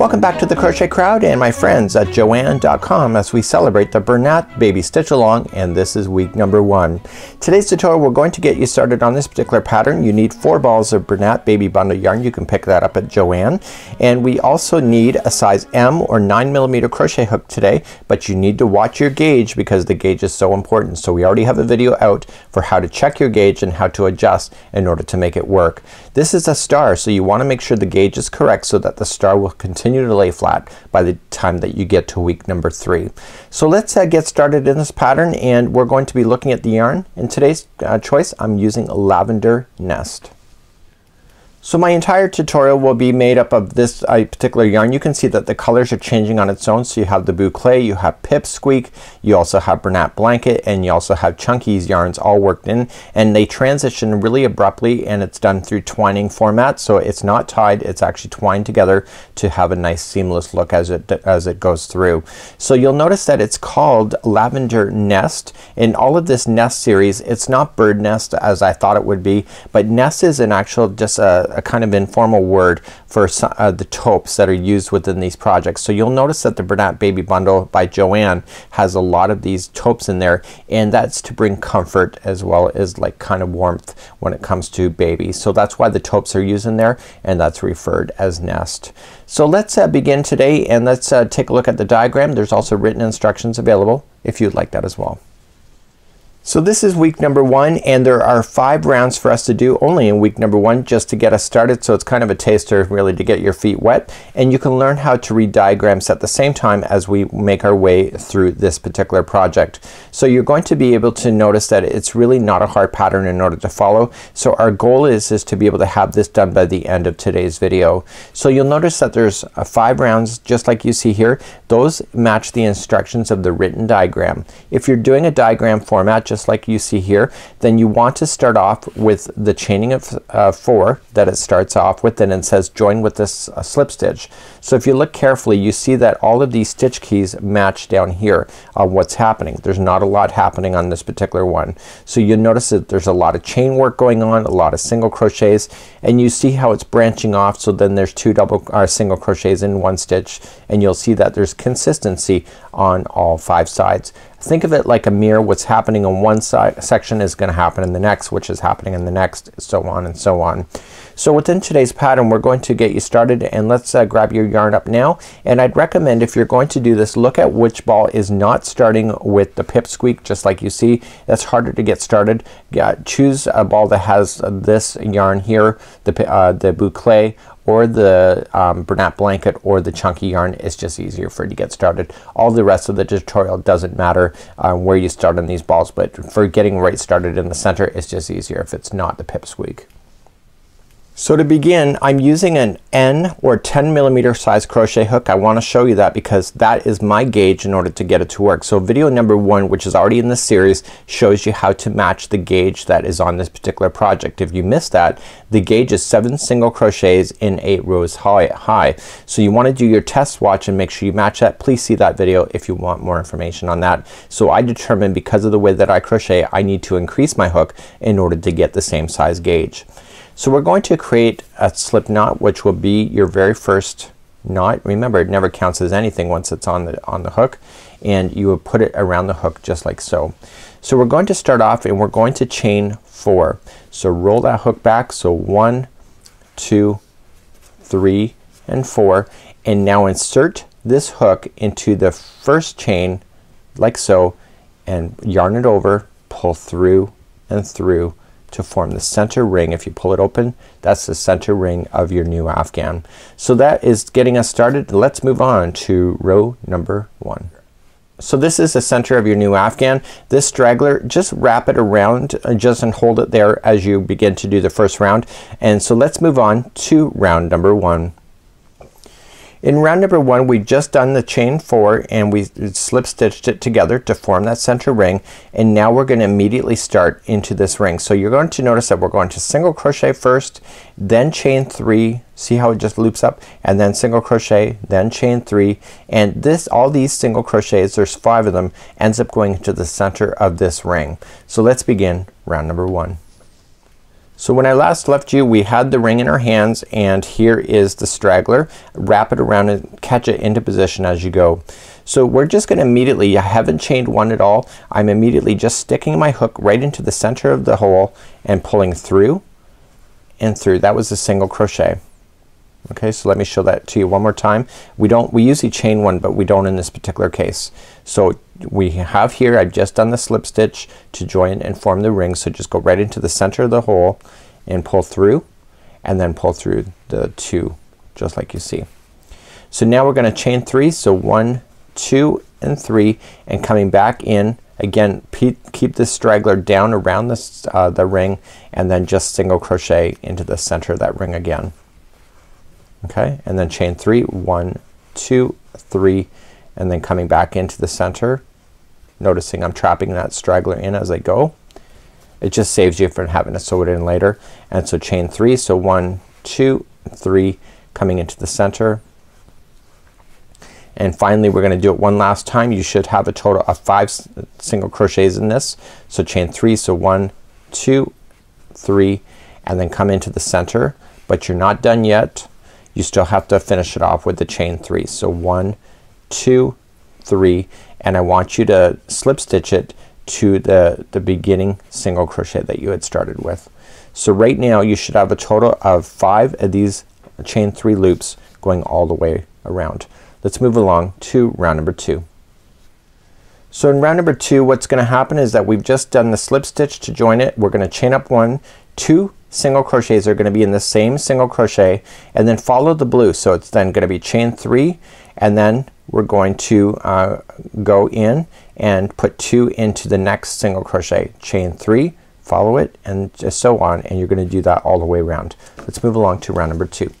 Welcome back to the Crochet Crowd and my friends at Joann.com as we celebrate the Bernat Baby Stitch Along and this is week number one. Today's tutorial we're going to get you started on this particular pattern. You need four balls of Bernat Baby Bundle yarn. You can pick that up at Joann. And we also need a size M or 9 millimeter crochet hook today but you need to watch your gauge because the gauge is so important. So we already have a video out for how to check your gauge and how to adjust in order to make it work. This is a star so you want to make sure the gauge is correct so that the star will continue continue to lay flat by the time that you get to week number three. So let's uh, get started in this pattern and we're going to be looking at the yarn. In today's uh, choice I'm using Lavender Nest. So my entire tutorial will be made up of this uh, particular yarn. You can see that the colors are changing on its own. So you have the Boucle, you have Pipsqueak, you also have Bernat Blanket, and you also have Chunky's yarns all worked in. And they transition really abruptly and it's done through twining format. So it's not tied, it's actually twined together to have a nice seamless look as it, as it goes through. So you'll notice that it's called Lavender Nest. In all of this Nest series, it's not Bird Nest as I thought it would be, but Nest is an actual just a a kind of informal word for uh, the taupes that are used within these projects. So you'll notice that the Bernat Baby Bundle by Joann has a lot of these taupes in there and that's to bring comfort as well as like kind of warmth when it comes to babies. So that's why the taupes are used in there and that's referred as nest. So let's uh, begin today and let's uh, take a look at the diagram. There's also written instructions available if you'd like that as well. So this is week number one and there are five rounds for us to do only in week number one just to get us started. So it's kind of a taster really to get your feet wet and you can learn how to read diagrams at the same time as we make our way through this particular project. So you're going to be able to notice that it's really not a hard pattern in order to follow. So our goal is, is to be able to have this done by the end of today's video. So you'll notice that there's uh, five rounds just like you see here. Those match the instructions of the written diagram. If you're doing a diagram format just like you see here, then you want to start off with the chaining of uh, four that it starts off with and it says join with this uh, slip stitch. So if you look carefully you see that all of these stitch keys match down here on what's happening. There's not a lot happening on this particular one. So you notice that there's a lot of chain work going on, a lot of single crochets and you see how it's branching off so then there's two double or uh, single crochets in one stitch and you'll see that there's consistency on all five sides. Think of it like a mirror. What's happening on one side section is going to happen in the next, which is happening in the next, so on and so on. So within today's pattern we're going to get you started and let's uh, grab your yarn up now and I'd recommend if you're going to do this look at which ball is not starting with the pipsqueak just like you see. That's harder to get started. Yeah, choose a ball that has this yarn here, the, uh, the boucle or the um, Bernat blanket or the chunky yarn is just easier for you to get started. All the rest of the tutorial doesn't matter um, where you start on these balls but for getting right started in the center it's just easier if it's not the pipsqueak. So to begin I'm using an N or 10 millimeter size crochet hook. I want to show you that because that is my gauge in order to get it to work. So video number one which is already in the series shows you how to match the gauge that is on this particular project. If you missed that the gauge is seven single crochets in eight rows high. high. So you want to do your test swatch and make sure you match that. Please see that video if you want more information on that. So I determined because of the way that I crochet I need to increase my hook in order to get the same size gauge. So we're going to create a slip knot which will be your very first knot. Remember it never counts as anything once it's on the on the hook and you will put it around the hook just like so. So we're going to start off and we're going to chain four. So roll that hook back. So one, two, three, and four. And now insert this hook into the first chain like so and yarn it over, pull through and through to form the center ring. If you pull it open that's the center ring of your new afghan. So that is getting us started. Let's move on to row number one. So this is the center of your new afghan. This straggler just wrap it around uh, just and hold it there as you begin to do the first round. And so let's move on to round number one. In round number one we just done the chain four and we slip stitched it together to form that center ring and now we're going to immediately start into this ring. So you're going to notice that we're going to single crochet first then chain three see how it just loops up and then single crochet then chain three and this all these single crochets there's five of them ends up going to the center of this ring. So let's begin round number one. So when I last left you we had the ring in our hands and here is the straggler. Wrap it around and catch it into position as you go. So we're just gonna immediately, I haven't chained one at all. I'm immediately just sticking my hook right into the center of the hole and pulling through and through. That was a single crochet. Okay, so let me show that to you one more time. We don't, we usually chain one but we don't in this particular case. So we have here, I've just done the slip stitch to join and form the ring. So just go right into the center of the hole and pull through and then pull through the two just like you see. So now we're gonna chain three. So one, two, and three and coming back in again keep this straggler down around this uh, the ring and then just single crochet into the center of that ring again okay and then chain three one two three and then coming back into the center noticing I'm trapping that straggler in as I go. It just saves you from having to sew it in later. And so chain three so one two three coming into the center. And finally we're gonna do it one last time. You should have a total of five single crochets in this. So chain three so one two three and then come into the center. But you're not done yet. You still have to finish it off with the chain three. So one, two, three, and I want you to slip stitch it to the, the beginning single crochet that you had started with. So right now you should have a total of five of these chain three loops going all the way around. Let's move along to round number two. So in round number two what's gonna happen is that we've just done the slip stitch to join it. We're gonna chain up one, two single crochets are gonna be in the same single crochet and then follow the blue. So it's then gonna be chain three and then we're going to uh, go in and put two into the next single crochet. Chain three, follow it and just so on and you're gonna do that all the way around. Let's move along to round number two.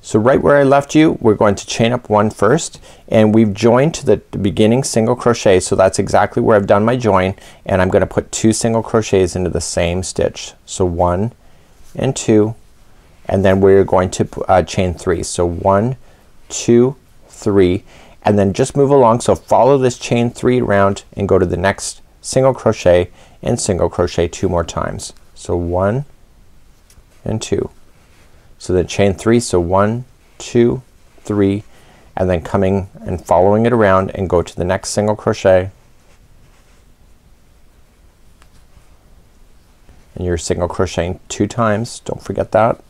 So right where I left you we're going to chain up one first and we've joined to the, beginning single crochet so that's exactly where I've done my join and I'm gonna put two single crochets into the same stitch. So one and two and then we're going to uh, chain three. So one, two, three and then just move along. So follow this chain three round and go to the next single crochet and single crochet two more times. So one and two. So then chain three. So one, two, three, and then coming and following it around and go to the next single crochet. And you're single crocheting two times. Don't forget that.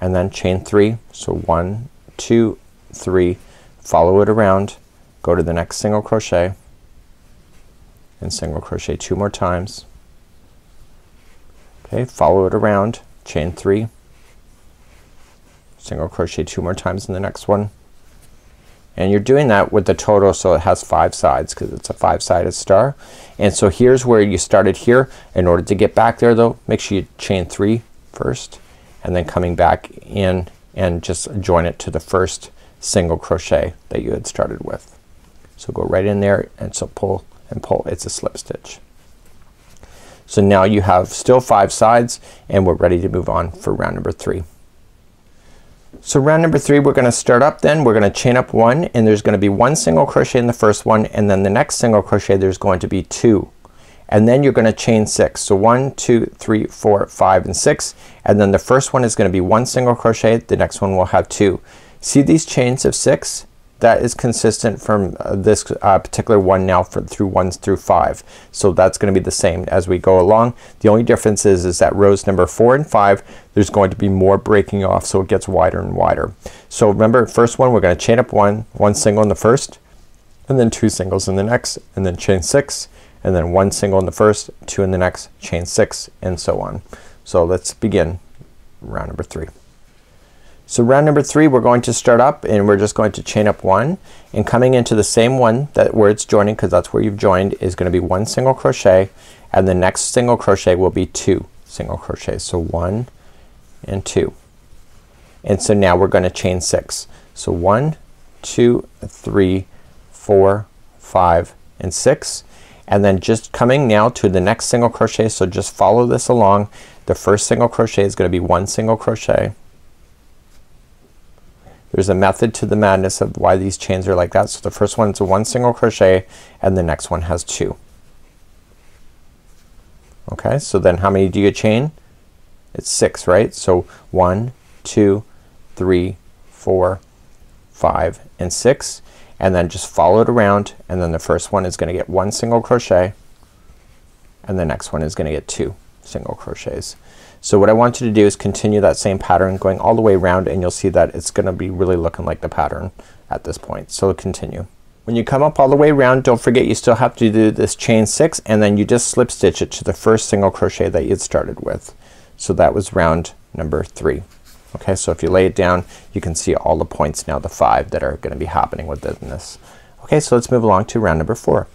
And then chain three. So one, two, three, follow it around, go to the next single crochet and single crochet two more times. Okay, follow it around, chain three, single crochet two more times in the next one. And you're doing that with the total so it has five sides because it's a five-sided star. And so here's where you started here. In order to get back there though make sure you chain three first and then coming back in and just join it to the first single crochet that you had started with. So go right in there and so pull and pull. It's a slip stitch. So now you have still five sides and we're ready to move on for round number three. So round number three we're gonna start up then. We're gonna chain up one and there's gonna be one single crochet in the first one and then the next single crochet there's going to be two. And then you're gonna chain six. So one, two, three, four, five, and six. And then the first one is gonna be one single crochet. The next one will have two. See these chains of six? that is consistent from uh, this uh, particular one now for through ones through five. So that's gonna be the same as we go along. The only difference is is that rows number four and five there's going to be more breaking off so it gets wider and wider. So remember first one we're gonna chain up one, one single in the first and then two singles in the next and then chain six and then one single in the first, two in the next, chain six and so on. So let's begin round number three. So round number three we're going to start up and we're just going to chain up one and coming into the same one that where it's joining because that's where you've joined is gonna be one single crochet and the next single crochet will be two single crochets. So one and two. And so now we're gonna chain six. So one, two, three, four, five, and six. And then just coming now to the next single crochet. So just follow this along. The first single crochet is gonna be one single crochet there's a method to the madness of why these chains are like that. So the first one is a one single crochet and the next one has two. Okay, so then how many do you chain? it's six right so one two three four five and six and then just follow it around and then the first one is gonna get one single crochet and the next one is gonna get two single crochets. So what I want you to do is continue that same pattern going all the way around and you'll see that it's gonna be really looking like the pattern at this point. So continue. When you come up all the way around don't forget you still have to do this chain six and then you just slip stitch it to the first single crochet that you had started with. So that was round number three. Okay, so if you lay it down you can see all the points now the five that are gonna be happening within this. Okay, so let's move along to round number four.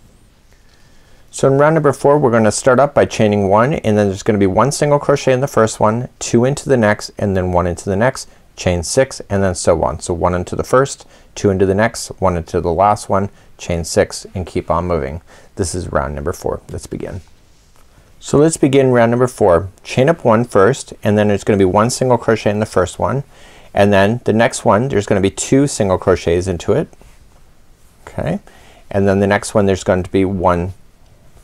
So in round number four we're gonna start up by chaining one and then there's gonna be one single crochet in the first one, two into the next, and then one into the next, chain six, and then so on. So one into the first, two into the next, one into the last one, chain six, and keep on moving. This is round number four. Let's begin. So let's begin round number four. Chain up one first and then there's gonna be one single crochet in the first one and then the next one there's gonna be two single crochets into it. Okay, and then the next one there's going to be one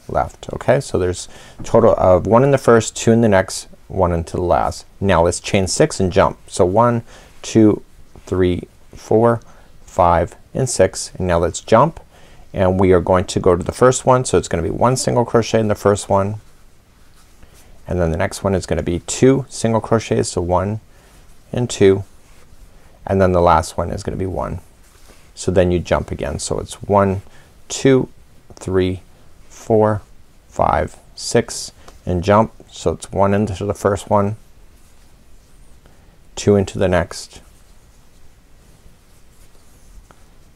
left. Okay, so there's total of one in the first, two in the next, one into the last. Now let's chain six and jump. So one, two, three, four, five, and six. And now let's jump and we are going to go to the first one. So it's gonna be one single crochet in the first one and then the next one is gonna be two single crochets. So one and two and then the last one is gonna be one. So then you jump again. So it's one, two, three, four, five, six, and jump. So it's one into the first one, two into the next,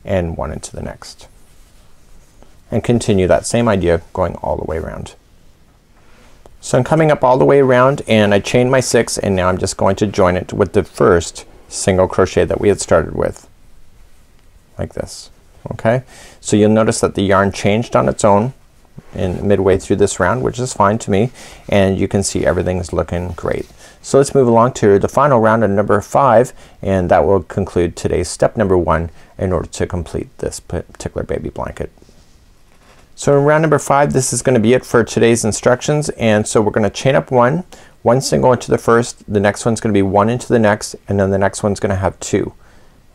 and one into the next. And continue that same idea going all the way around. So I'm coming up all the way around and I chained my six and now I'm just going to join it with the first single crochet that we had started with like this okay so you'll notice that the yarn changed on its own in midway through this round which is fine to me and you can see everything's looking great. So let's move along to the final round of number five and that will conclude today's step number one in order to complete this particular baby blanket. So in round number five this is gonna be it for today's instructions and so we're gonna chain up one, one single into the first, the next one's gonna be one into the next, and then the next one's gonna have two.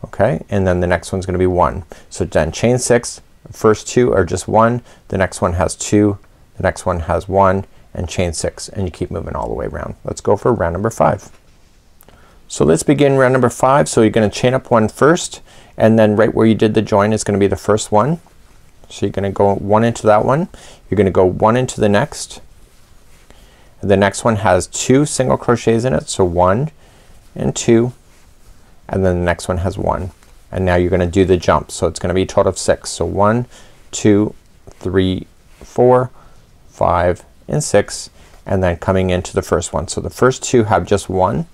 Okay, and then the next one's gonna be one. So then chain six, first two are just one, the next one has two, the next one has one, and chain six, and you keep moving all the way around. Let's go for round number five. So let's begin round number five. So you're gonna chain up one first, and then right where you did the join is gonna be the first one. So you're gonna go one into that one, you're gonna go one into the next. The next one has two single crochets in it, so one and two, and then the next one has one and now you're gonna do the jump. So it's gonna be a total of six. So one, two, three, four, five, and six and then coming into the first one. So the first two have just one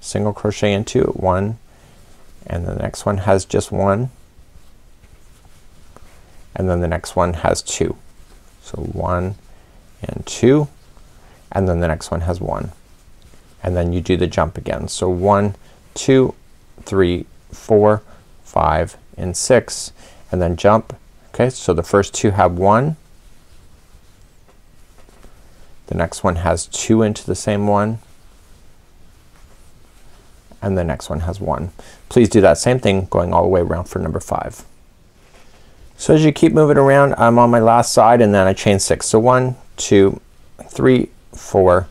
single crochet into it, one, and the next one has just one, and then the next one has two. So one and two, and then the next one has one. And then you do the jump again. So one, two, three, four, five, and six, and then jump. Okay, so the first two have one. The next one has two into the same one. And the next one has one. Please do that same thing going all the way around for number five. So as you keep moving around, I'm on my last side and then I chain six. So one, two, three, four,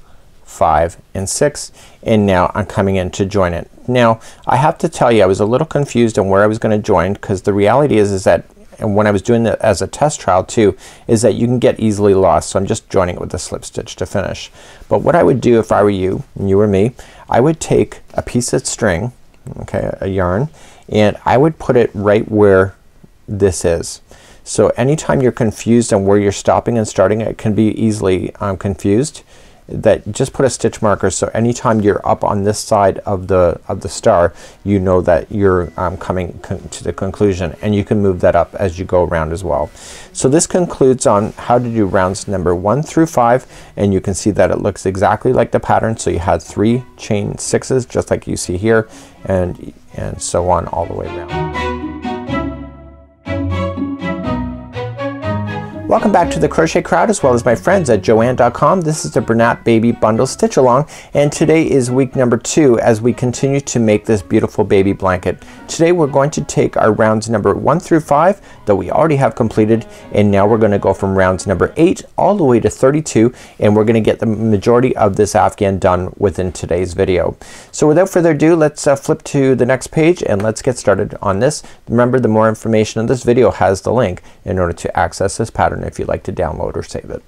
five, and six. And now I'm coming in to join it. Now I have to tell you I was a little confused on where I was gonna join because the reality is is that and when I was doing it as a test trial too is that you can get easily lost. So I'm just joining it with a slip stitch to finish. But what I would do if I were you and you or me I would take a piece of string okay a yarn and I would put it right where this is. So anytime you're confused on where you're stopping and starting it can be easily um, confused that just put a stitch marker so anytime you're up on this side of the of the star you know that you're um, coming to the conclusion and you can move that up as you go around as well. So this concludes on how to do rounds number one through five and you can see that it looks exactly like the pattern. So you had three chain sixes just like you see here and and so on all the way around. Welcome back to the Crochet Crowd as well as my friends at Joann.com. This is the Bernat Baby Bundle Stitch Along and today is week number two as we continue to make this beautiful baby blanket. Today we're going to take our rounds number one through five that we already have completed and now we're going to go from rounds number eight all the way to 32 and we're going to get the majority of this Afghan done within today's video. So without further ado let's uh, flip to the next page and let's get started on this. Remember the more information in this video has the link in order to access this pattern if you'd like to download or save it.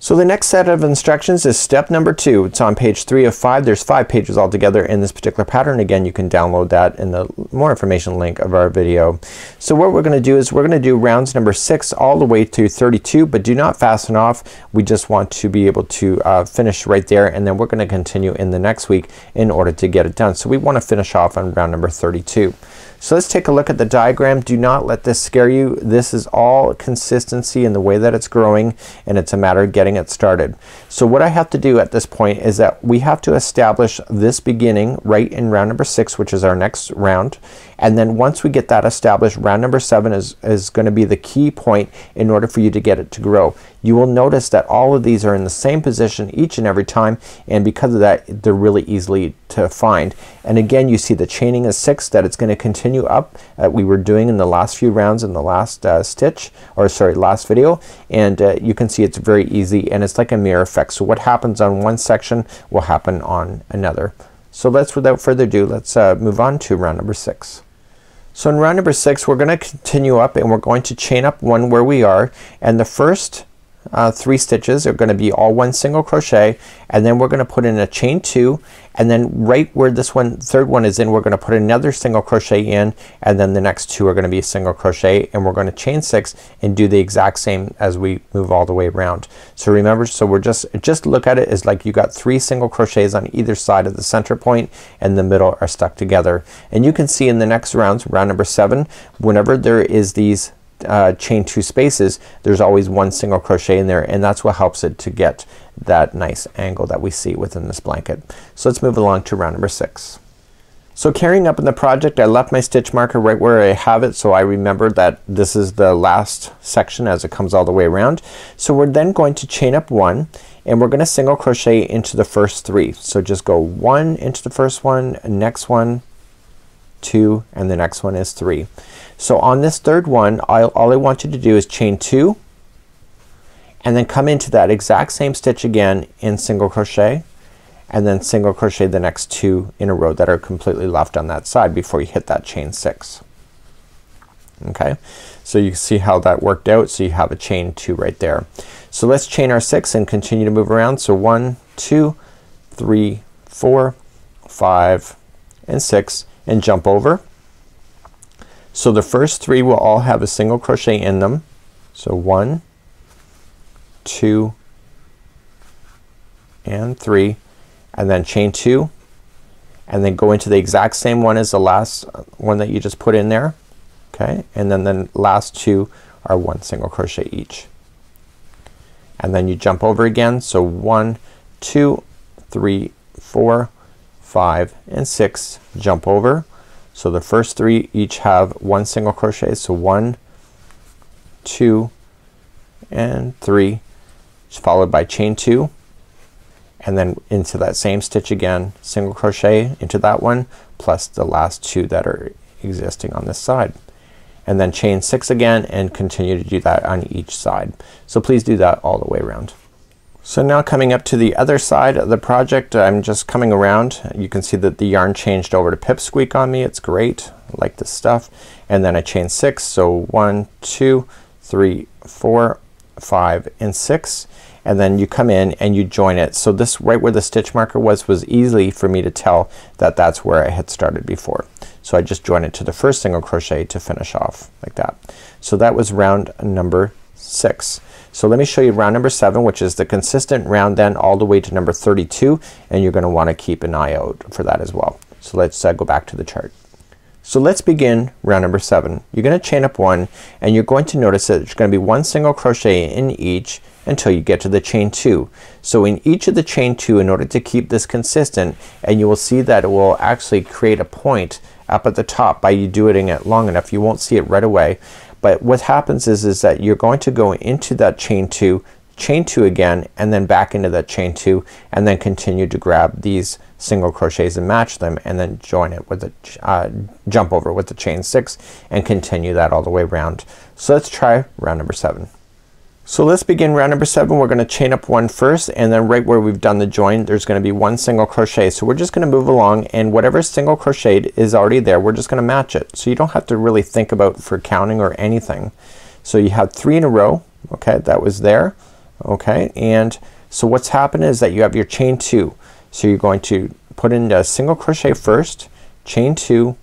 So the next set of instructions is step number two. It's on page three of five. There's five pages altogether in this particular pattern. Again, you can download that in the more information link of our video. So what we're going to do is we're going to do rounds number six all the way to 32, but do not fasten off. We just want to be able to uh, finish right there and then we're going to continue in the next week in order to get it done. So we want to finish off on round number 32. So let's take a look at the diagram. Do not let this scare you. This is all consistency in the way that it's growing and it's a matter of getting it started. So what I have to do at this point is that we have to establish this beginning right in round number six which is our next round and then once we get that established round number seven is, is going to be the key point in order for you to get it to grow. You will notice that all of these are in the same position each and every time and because of that they're really easily to find. And again you see the chaining is six that it's going to continue up uh, we were doing in the last few rounds in the last uh, stitch or sorry last video and uh, you can see it's very easy and it's like a mirror effect. So what happens on one section will happen on another. So let's without further ado let's uh, move on to round number six. So in round number six we're going to continue up and we're going to chain up one where we are. And the first uh, three stitches are going to be all one single crochet and then we're going to put in a chain two and then right where this one third one is in we're going to put another single crochet in and then the next two are going to be a single crochet and we're going to chain six and do the exact same as we move all the way around. So remember so we're just just look at it as like you got three single crochets on either side of the center point and the middle are stuck together and you can see in the next rounds round number seven whenever there is these uh, chain two spaces there's always one single crochet in there and that's what helps it to get that nice angle that we see within this blanket. So let's move along to round number six. So carrying up in the project I left my stitch marker right where I have it so I remember that this is the last section as it comes all the way around. So we're then going to chain up one and we're gonna single crochet into the first three. So just go one into the first one, next one, two, and the next one is three. So on this third one I'll, all I want you to do is chain two and then come into that exact same stitch again in single crochet and then single crochet the next two in a row that are completely left on that side before you hit that chain six. Okay, so you see how that worked out. So you have a chain two right there. So let's chain our six and continue to move around. So one, two, three, four, five, and six and jump over. So the first three will all have a single crochet in them. So one, two, and three, and then chain two, and then go into the exact same one as the last one that you just put in there. Okay, and then the last two are one single crochet each. And then you jump over again. So one, two, three, four, five, and six. Jump over. So the first three each have one single crochet. So one, two, and three, followed by chain two, and then into that same stitch again, single crochet into that one, plus the last two that are existing on this side. And then chain six again and continue to do that on each side. So please do that all the way around. So now coming up to the other side of the project I'm just coming around. You can see that the yarn changed over to pipsqueak on me. It's great. I like this stuff. And then I chain six. So one, two, three, four, five, and six. And then you come in and you join it. So this right where the stitch marker was was easy for me to tell that that's where I had started before. So I just join it to the first single crochet to finish off like that. So that was round number six. So let me show you round number seven which is the consistent round then all the way to number 32 and you're gonna wanna keep an eye out for that as well. So let's uh, go back to the chart. So let's begin round number seven. You're gonna chain up one and you're going to notice that there's gonna be one single crochet in each until you get to the chain two. So in each of the chain two in order to keep this consistent and you will see that it will actually create a point up at the top by you doing it long enough. You won't see it right away but what happens is is that you're going to go into that chain two chain two again and then back into that chain two and then continue to grab these single crochets and match them and then join it with a uh, jump over with the chain six and continue that all the way around. So let's try round number seven. So let's begin round number seven. We're gonna chain up one first and then right where we've done the join there's gonna be one single crochet. So we're just gonna move along and whatever single crochet is already there we're just gonna match it. So you don't have to really think about for counting or anything. So you have three in a row. Okay that was there okay and so what's happened is that you have your chain two so you're going to put in a single crochet first chain two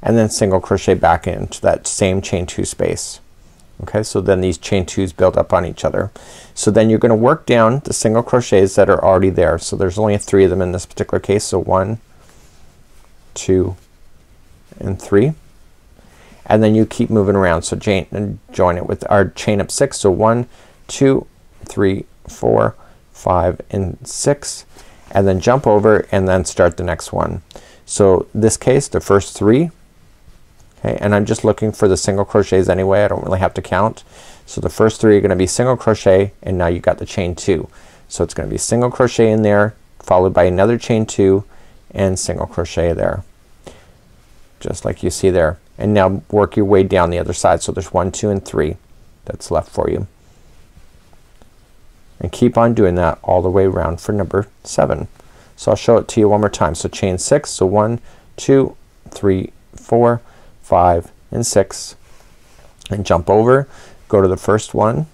and then single crochet back into that same chain two space okay so then these chain twos build up on each other. So then you're gonna work down the single crochets that are already there. So there's only three of them in this particular case. So one two and three. And then you keep moving around. So chain and join it with our chain up six. So one two three, four, five, and six. And then jump over and then start the next one. So this case the first three okay and I'm just looking for the single crochets anyway I don't really have to count. So the first three are gonna be single crochet and now you got the chain two. So it's gonna be single crochet in there followed by another chain two and single crochet there just like you see there and now work your way down the other side. So there's one, two, and three that's left for you and keep on doing that all the way around for number seven. So I'll show it to you one more time. So chain six. So one, two, three, four, five, and six and jump over. Go to the first one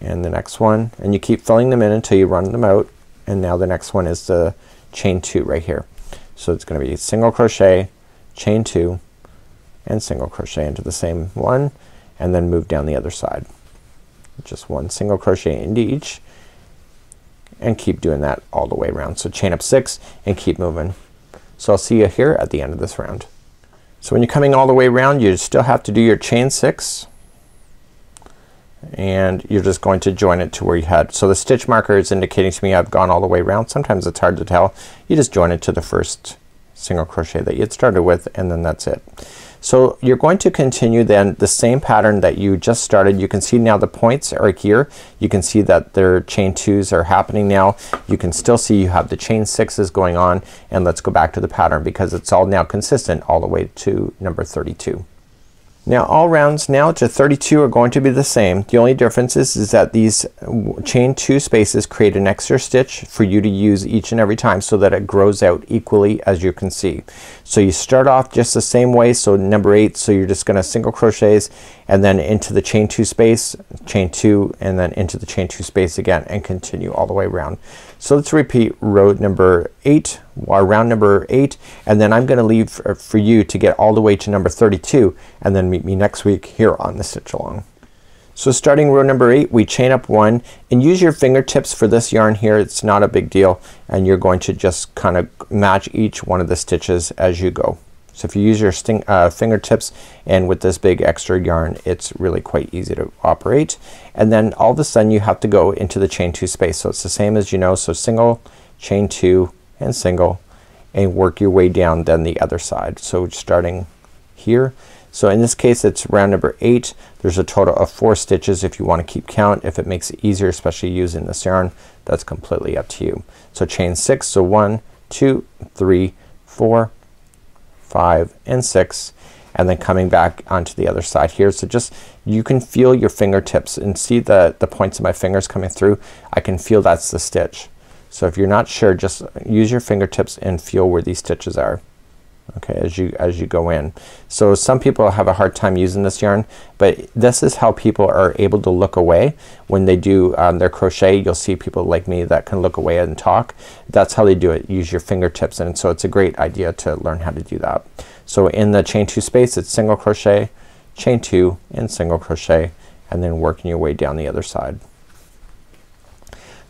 and the next one and you keep filling them in until you run them out and now the next one is the chain two right here. So it's gonna be single crochet, chain two, and single crochet into the same one and then move down the other side just one single crochet into each and keep doing that all the way around. So chain up six and keep moving. So I'll see you here at the end of this round. So when you're coming all the way around you still have to do your chain six and you're just going to join it to where you had. So the stitch marker is indicating to me I've gone all the way around. Sometimes it's hard to tell. You just join it to the first single crochet that you had started with and then that's it. So you're going to continue then the same pattern that you just started. You can see now the points are here. You can see that their chain twos are happening now. You can still see you have the chain sixes going on and let's go back to the pattern because it's all now consistent all the way to number 32. Now all rounds now to 32 are going to be the same. The only difference is, is that these chain two spaces create an extra stitch for you to use each and every time so that it grows out equally as you can see. So you start off just the same way. So number eight, so you're just gonna single crochets and then into the chain two space, chain two, and then into the chain two space again and continue all the way around. So let's repeat row number eight or round number eight and then I'm gonna leave for, for you to get all the way to number 32 and then meet me next week here on the stitch along. So starting row number eight we chain up one and use your fingertips for this yarn here. It's not a big deal and you're going to just kind of match each one of the stitches as you go. So if you use your sting, uh, fingertips and with this big extra yarn it's really quite easy to operate. And then all of a sudden you have to go into the chain two space. So it's the same as you know. So single, chain two, and single and work your way down then the other side. So starting here. So in this case it's round number eight. There's a total of four stitches if you want to keep count. If it makes it easier especially using this yarn that's completely up to you. So chain six. So one, two, three, four, five, and six and then coming back onto the other side here. So just you can feel your fingertips and see the, the points of my fingers coming through. I can feel that's the stitch. So if you're not sure just use your fingertips and feel where these stitches are okay as you as you go in. So some people have a hard time using this yarn but this is how people are able to look away when they do um, their crochet. You'll see people like me that can look away and talk. That's how they do it. Use your fingertips and so it's a great idea to learn how to do that. So in the chain two space it's single crochet, chain two, and single crochet and then working your way down the other side.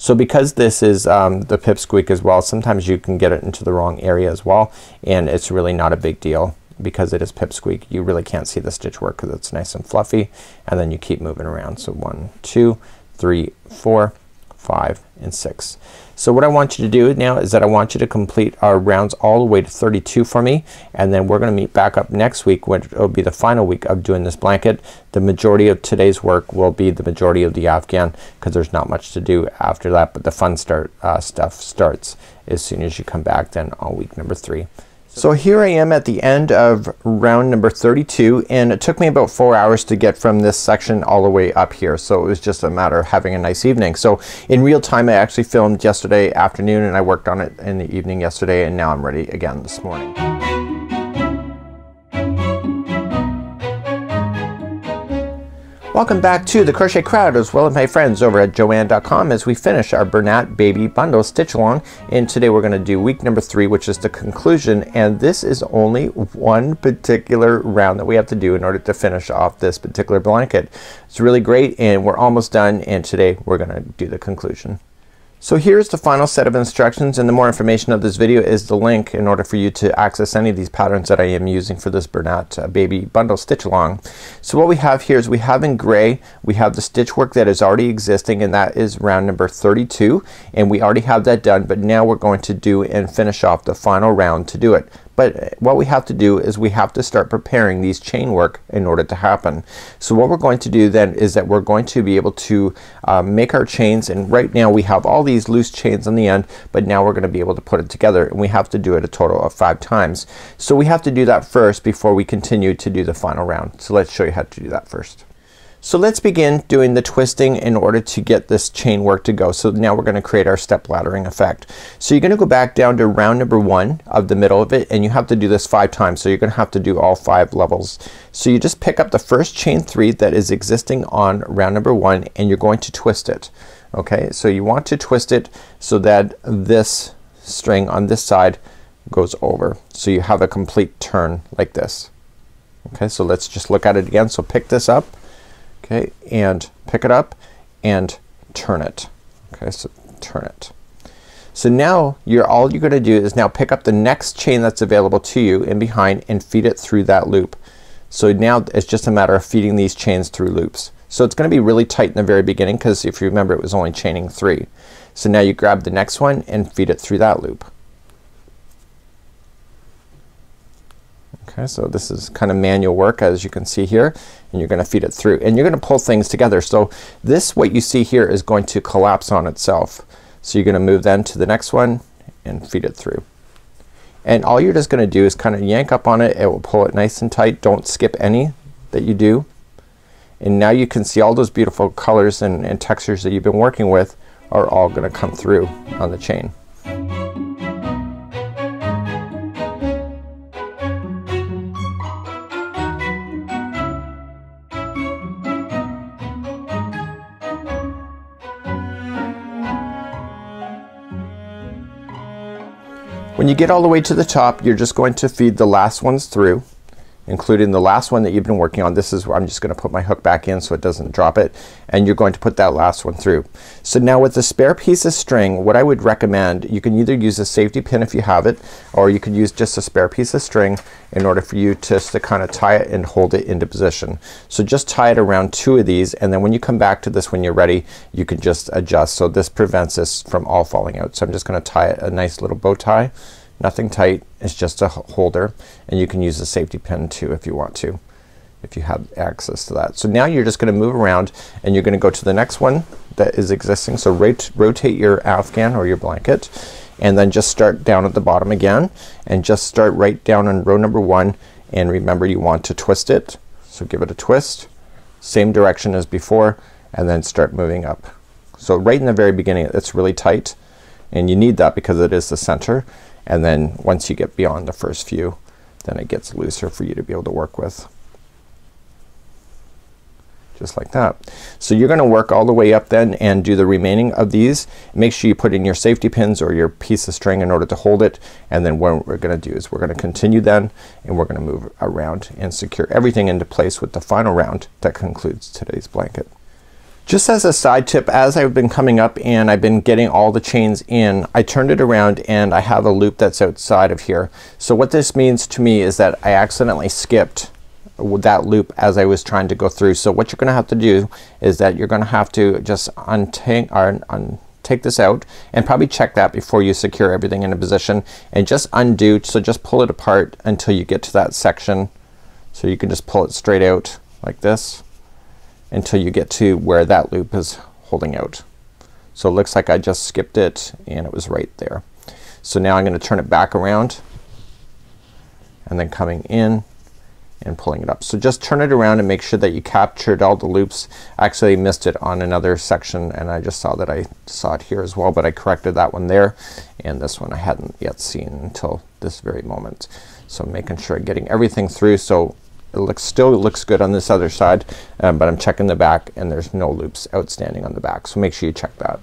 So because this is um, the pipsqueak as well sometimes you can get it into the wrong area as well and it's really not a big deal because it is pipsqueak you really can't see the stitch work because it's nice and fluffy and then you keep moving around. So one, two, three, four, five, and six. So what I want you to do now is that I want you to complete our rounds all the way to 32 for me and then we're gonna meet back up next week when it'll be the final week of doing this blanket. The majority of today's work will be the majority of the Afghan because there's not much to do after that but the fun start uh, stuff starts as soon as you come back then on week number three. So here I am at the end of round number 32 and it took me about four hours to get from this section all the way up here. So it was just a matter of having a nice evening. So in real time I actually filmed yesterday afternoon and I worked on it in the evening yesterday and now I'm ready again this morning. Welcome back to the Crochet Crowd as well as my friends over at Joann.com as we finish our Bernat Baby Bundle Stitch Along and today we're going to do week number three which is the conclusion and this is only one particular round that we have to do in order to finish off this particular blanket. It's really great and we're almost done and today we're going to do the conclusion. So here's the final set of instructions and the more information of this video is the link in order for you to access any of these patterns that I am using for this Bernat uh, baby bundle stitch along. So what we have here is we have in gray we have the stitch work that is already existing and that is round number 32 and we already have that done but now we're going to do and finish off the final round to do it. But what we have to do is we have to start preparing these chain work in order to happen. So what we're going to do then is that we're going to be able to uh, make our chains and right now we have all these loose chains on the end but now we're gonna be able to put it together and we have to do it a total of five times. So we have to do that first before we continue to do the final round. So let's show you how to do that first. So let's begin doing the twisting in order to get this chain work to go. So now we're gonna create our step laddering effect. So you're gonna go back down to round number one of the middle of it and you have to do this five times. So you're gonna have to do all five levels. So you just pick up the first chain three that is existing on round number one and you're going to twist it. Okay, so you want to twist it so that this string on this side goes over. So you have a complete turn like this. Okay, so let's just look at it again. So pick this up okay and pick it up and turn it. Okay so turn it. So now you're all you're gonna do is now pick up the next chain that's available to you in behind and feed it through that loop. So now it's just a matter of feeding these chains through loops. So it's gonna be really tight in the very beginning because if you remember it was only chaining three. So now you grab the next one and feed it through that loop Okay, so this is kind of manual work as you can see here and you're gonna feed it through and you're gonna pull things together. So this what you see here is going to collapse on itself. So you're gonna move then to the next one and feed it through. And all you're just gonna do is kind of yank up on it. It will pull it nice and tight. Don't skip any that you do. And now you can see all those beautiful colors and, and textures that you've been working with are all gonna come through on the chain. You get all the way to the top you're just going to feed the last ones through including the last one that you've been working on. This is where I'm just gonna put my hook back in so it doesn't drop it and you're going to put that last one through. So now with the spare piece of string what I would recommend you can either use a safety pin if you have it or you could use just a spare piece of string in order for you to kind of tie it and hold it into position. So just tie it around two of these and then when you come back to this when you're ready you can just adjust. So this prevents this from all falling out. So I'm just gonna tie a nice little bow tie nothing tight it's just a holder and you can use a safety pin too if you want to if you have access to that. So now you're just gonna move around and you're gonna go to the next one that is existing. So rot rotate your Afghan or your blanket and then just start down at the bottom again and just start right down on row number one and remember you want to twist it. So give it a twist same direction as before and then start moving up. So right in the very beginning it's really tight and you need that because it is the center and then once you get beyond the first few then it gets looser for you to be able to work with just like that. So you're gonna work all the way up then and do the remaining of these. Make sure you put in your safety pins or your piece of string in order to hold it and then what we're gonna do is we're gonna continue then and we're gonna move around and secure everything into place with the final round that concludes today's blanket. Just as a side tip as I've been coming up and I've been getting all the chains in I turned it around and I have a loop that's outside of here. So what this means to me is that I accidentally skipped that loop as I was trying to go through. So what you're gonna have to do is that you're gonna have to just untang or un take this out and probably check that before you secure everything in a position and just undo so just pull it apart until you get to that section so you can just pull it straight out like this until you get to where that loop is holding out. So it looks like I just skipped it and it was right there. So now I'm gonna turn it back around and then coming in and pulling it up. So just turn it around and make sure that you captured all the loops. Actually missed it on another section and I just saw that I saw it here as well but I corrected that one there and this one I hadn't yet seen until this very moment. So I'm making sure I'm getting everything through so it looks still looks good on this other side um, but I'm checking the back and there's no loops outstanding on the back. So make sure you check that.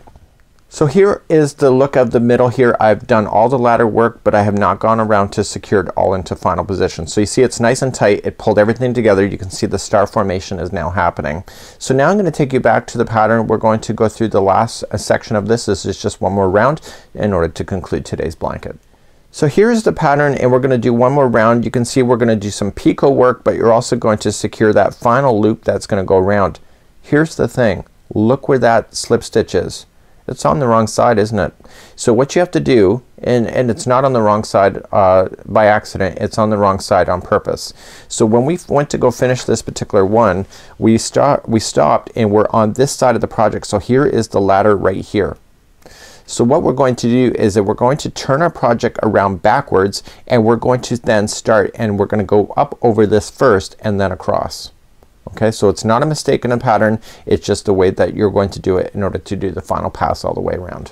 So here is the look of the middle here. I've done all the ladder work but I have not gone around to secure it all into final position. So you see it's nice and tight. It pulled everything together. You can see the star formation is now happening. So now I'm gonna take you back to the pattern. We're going to go through the last uh, section of this. This is just one more round in order to conclude today's blanket. So here's the pattern and we're gonna do one more round. You can see we're gonna do some picot work but you're also going to secure that final loop that's gonna go around. Here's the thing. Look where that slip stitch is. It's on the wrong side isn't it? So what you have to do and, and it's not on the wrong side uh, by accident it's on the wrong side on purpose. So when we went to go finish this particular one we start we stopped and we're on this side of the project. So here is the ladder right here. So what we're going to do is that we're going to turn our project around backwards and we're going to then start and we're gonna go up over this first and then across. Okay, so it's not a mistake in a pattern. It's just the way that you're going to do it in order to do the final pass all the way around.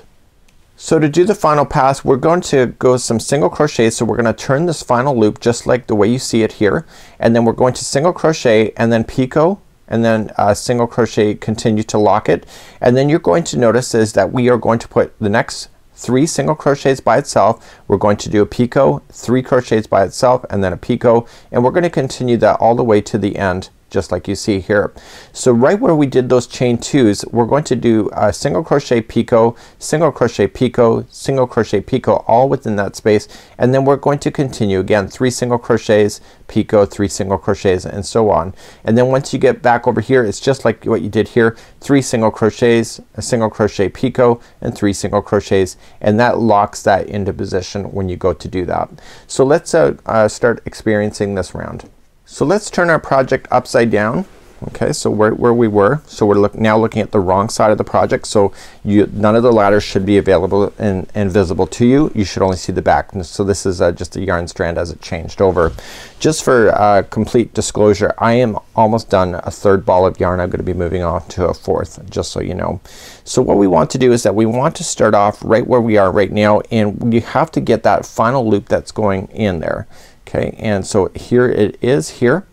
So to do the final pass we're going to go some single crochet. So we're gonna turn this final loop just like the way you see it here and then we're going to single crochet and then picot and then uh, single crochet continue to lock it. And then you're going to notice is that we are going to put the next three single crochets by itself. We're going to do a picot, three crochets by itself and then a picot and we're gonna continue that all the way to the end just like you see here. So right where we did those chain twos we're going to do a single crochet picot, single crochet picot, single crochet picot all within that space and then we're going to continue again three single crochets, picot, three single crochets and so on. And then once you get back over here it's just like what you did here three single crochets, a single crochet picot and three single crochets and that locks that into position when you go to do that. So let's uh, uh, start experiencing this round. So let's turn our project upside down. Okay, so where, where we were. So we're look, now looking at the wrong side of the project. So you, none of the ladders should be available and, and visible to you. You should only see the back. And so this is uh, just a yarn strand as it changed over. Just for uh, complete disclosure, I am almost done a third ball of yarn. I'm going to be moving on to a fourth, just so you know. So what we want to do is that we want to start off right where we are right now and you have to get that final loop that's going in there okay and so here it is here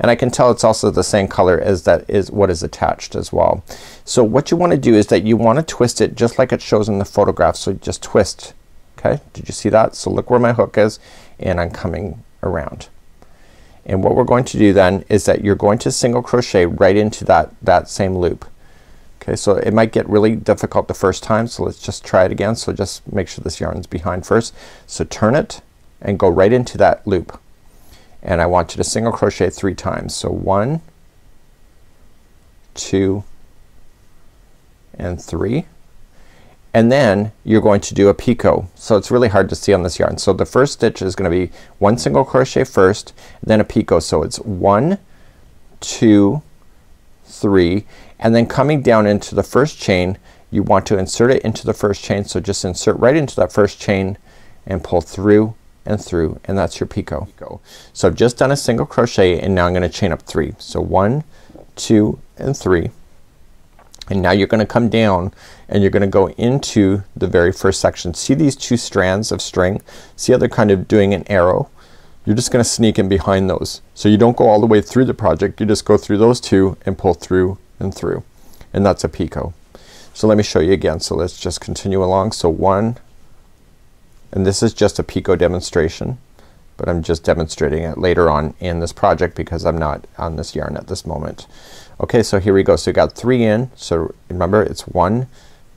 and I can tell it's also the same color as that is what is attached as well. So what you want to do is that you want to twist it just like it shows in the photograph. So just twist. Okay, did you see that? So look where my hook is and I'm coming around. And what we're going to do then is that you're going to single crochet right into that that same loop. Okay, so it might get really difficult the first time so let's just try it again. So just make sure this yarn's behind first. So turn it and go right into that loop and I want you to single crochet three times. So one, two, and three. And then you're going to do a picot. So it's really hard to see on this yarn. So the first stitch is gonna be one single crochet first, then a picot. So it's one, two, three, and then coming down into the first chain you want to insert it into the first chain. So just insert right into that first chain and pull through and through and that's your picot. So I've just done a single crochet and now I'm gonna chain up three. So one, two, and three. And now you're gonna come down and you're gonna go into the very first section. See these two strands of string? See how they're kind of doing an arrow? You're just gonna sneak in behind those. So you don't go all the way through the project. You just go through those two and pull through and through. And that's a picot. So let me show you again. So let's just continue along. So one, and this is just a picot demonstration but I'm just demonstrating it later on in this project because I'm not on this yarn at this moment. Okay so here we go. So we got three in. So remember it's one,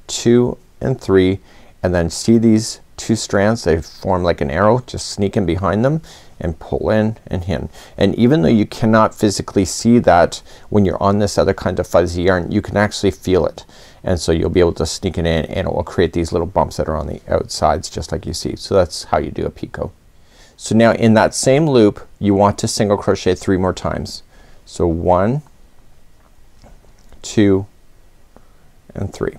two, and three and then see these two strands they form like an arrow just sneak in behind them and pull in and in. And even though you cannot physically see that when you're on this other kind of fuzzy yarn you can actually feel it. And so you'll be able to sneak it in and it will create these little bumps that are on the outsides just like you see. So that's how you do a picot. So now in that same loop you want to single crochet three more times. So one, two, and three.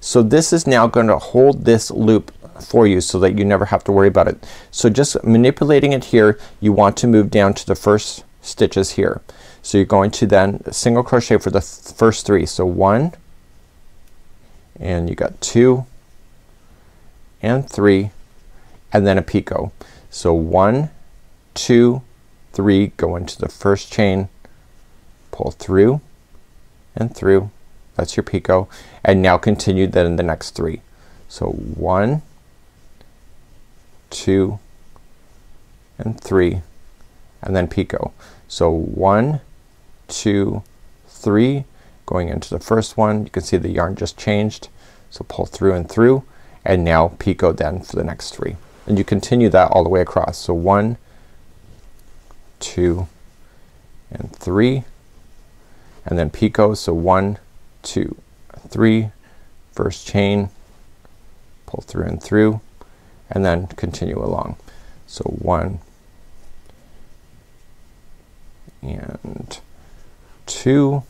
So this is now going to hold this loop for you so that you never have to worry about it. So just manipulating it here you want to move down to the first stitches here. So you're going to then single crochet for the th first three. So one and you got two and three and then a picot. So one, two, three, go into the first chain, pull through and through. That's your picot and now continue then in the next three. So one, two, and three and then picot. So one, two, three going into the first one. You can see the yarn just changed. So pull through and through and now picot then for the next three. And you continue that all the way across. So one, two, and three and then picot. So one, two, three, first chain, pull through and through and then continue along. So one and two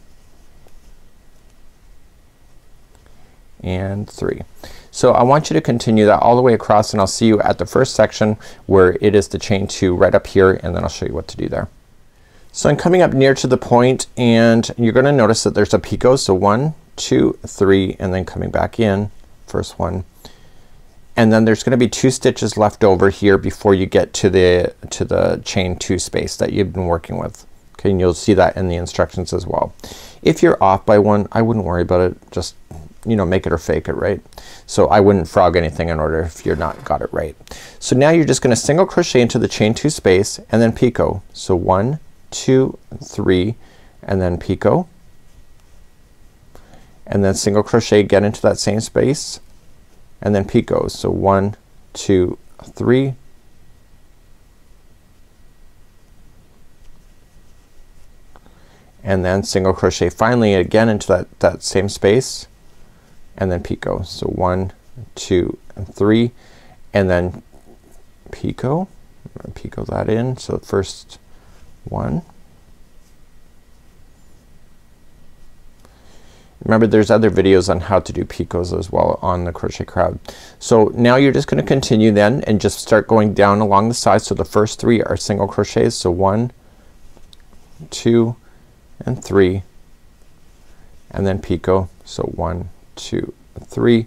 and three. So I want you to continue that all the way across and I'll see you at the first section where it is the chain two right up here and then I'll show you what to do there. So I'm coming up near to the point and you're gonna notice that there's a picot. So one, two, three, and then coming back in, first one. And then there's gonna be two stitches left over here before you get to the to the chain two space that you've been working with. Okay, and you'll see that in the instructions as well. If you're off by one, I wouldn't worry about it. Just you know make it or fake it right? So I wouldn't frog anything in order if you're not got it right. So now you're just gonna single crochet into the chain two space and then picot so one two three and then picot and then single crochet get into that same space and then picot so one two three and then single crochet finally again into that that same space and then picot so one two and three and then picot picot that in so first one Remember there's other videos on how to do picots as well on the Crochet Crowd. So now you're just gonna continue then and just start going down along the side. So the first three are single crochets. So one, two, and three and then picot. So one, two, three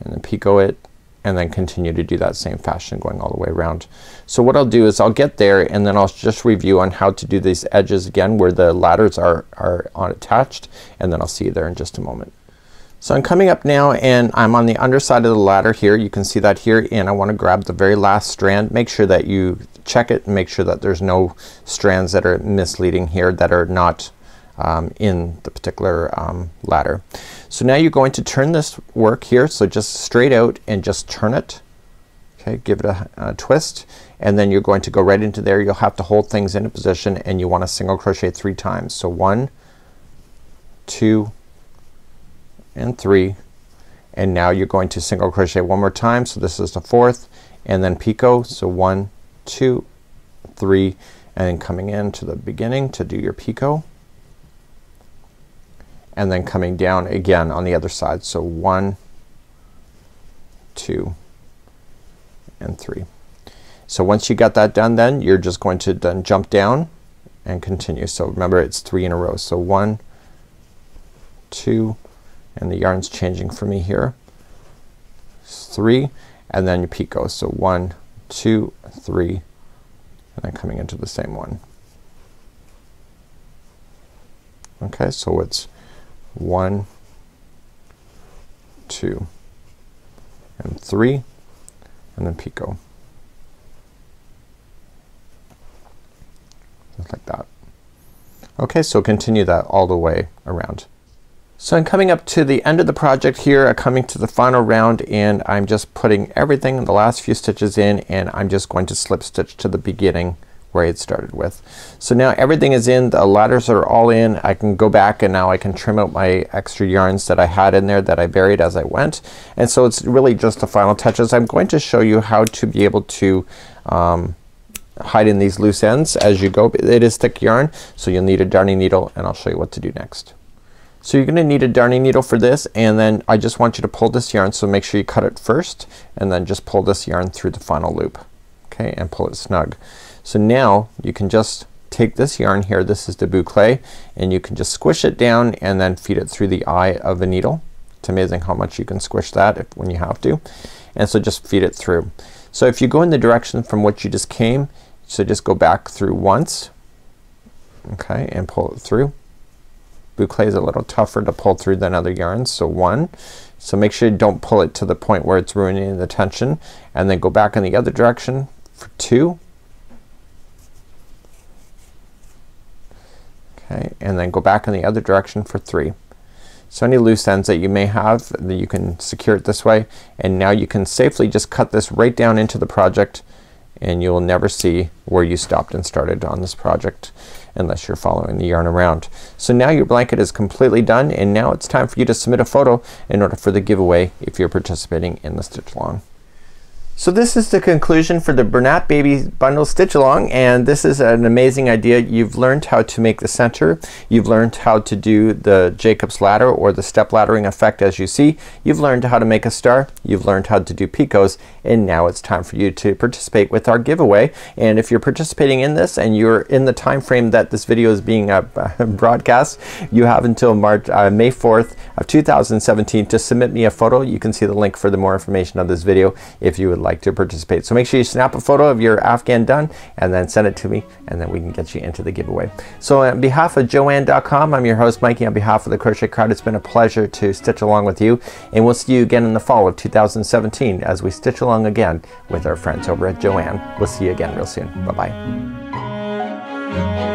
and then picot it and then continue to do that same fashion going all the way around. So what I'll do is I'll get there and then I'll just review on how to do these edges again where the ladders are, are attached and then I'll see you there in just a moment. So I'm coming up now and I'm on the underside of the ladder here. You can see that here and I want to grab the very last strand. Make sure that you check it and make sure that there's no strands that are misleading here that are not um, in the particular um, ladder. So now you're going to turn this work here. So just straight out and just turn it. Okay, give it a, a twist and then you're going to go right into there. You'll have to hold things in a position and you want to single crochet three times. So one, two, and three and now you're going to single crochet one more time. So this is the fourth and then picot. So one, two, three, and then coming in to the beginning to do your picot and then coming down again on the other side. So one, two, and three. So once you got that done then you're just going to then jump down and continue. So remember it's three in a row. So one, two, and the yarn's changing for me here. Three and then you picot. So one, two, three, and then coming into the same one. Okay, so it's one, two, and three, and then picot. Just like that. Okay, so continue that all the way around. So I'm coming up to the end of the project here. I'm coming to the final round and I'm just putting everything in the last few stitches in and I'm just going to slip stitch to the beginning where I had started with. So now everything is in, the ladders are all in. I can go back and now I can trim out my extra yarns that I had in there that I buried as I went. And so it's really just the final touches. I'm going to show you how to be able to um, hide in these loose ends as you go. It is thick yarn so you'll need a darning needle and I'll show you what to do next. So you're gonna need a darning needle for this and then I just want you to pull this yarn so make sure you cut it first and then just pull this yarn through the final loop. Okay, and pull it snug. So now you can just take this yarn here, this is the boucle, and you can just squish it down and then feed it through the eye of a needle. It's amazing how much you can squish that if, when you have to. And so just feed it through. So if you go in the direction from which you just came, so just go back through once, okay, and pull it through. Boucle is a little tougher to pull through than other yarns. So one. So make sure you don't pull it to the point where it's ruining the tension and then go back in the other direction for two okay and then go back in the other direction for three. So any loose ends that you may have that you can secure it this way and now you can safely just cut this right down into the project and you will never see where you stopped and started on this project unless you're following the yarn around. So now your blanket is completely done and now it's time for you to submit a photo in order for the giveaway if you're participating in the stitch along. So this is the conclusion for the Bernat Baby Bundle Stitch Along and this is an amazing idea. You've learned how to make the center. You've learned how to do the Jacob's Ladder or the step laddering effect as you see. You've learned how to make a star. You've learned how to do picots and now it's time for you to participate with our giveaway. And if you're participating in this and you're in the time frame that this video is being uh, broadcast, you have until March, uh, May 4th of 2017 to submit me a photo. You can see the link for the more information on this video if you would like like to participate. So make sure you snap a photo of your Afghan done and then send it to me and then we can get you into the giveaway. So on behalf of Joann.com I'm your host Mikey on behalf of the Crochet Crowd. It's been a pleasure to stitch along with you and we'll see you again in the fall of 2017 as we stitch along again with our friends over at Joann. We'll see you again real soon. Bye bye.